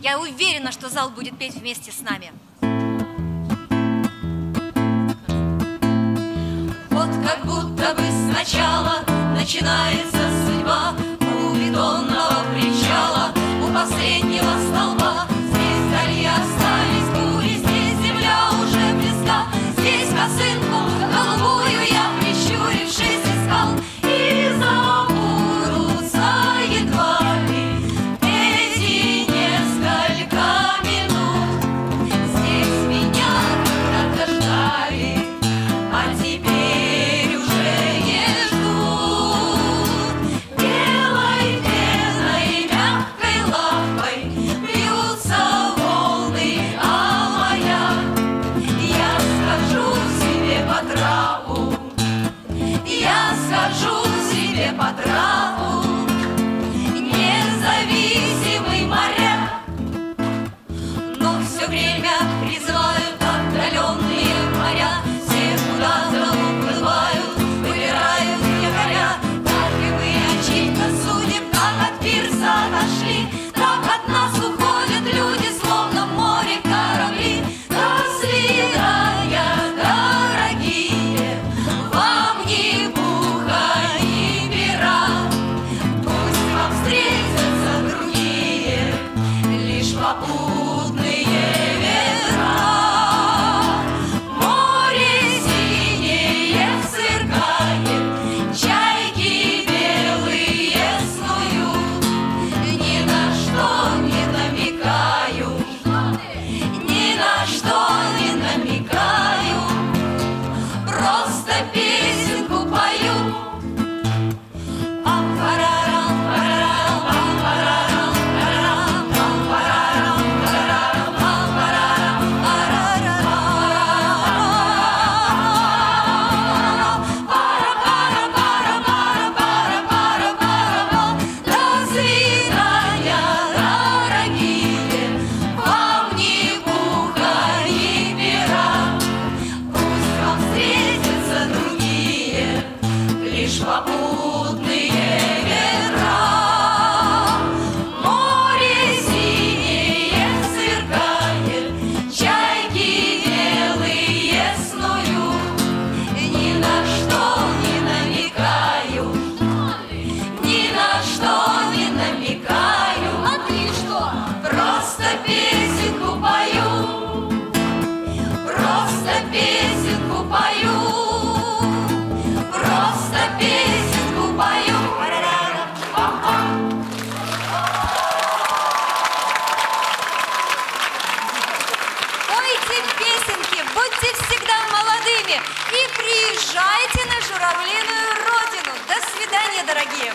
Я уверена, что зал будет петь вместе с нами. Вот как будто бы сначала начинается судьба у бетонного patrão. papu. И приезжайте на журавлиную родину. До свидания, дорогие.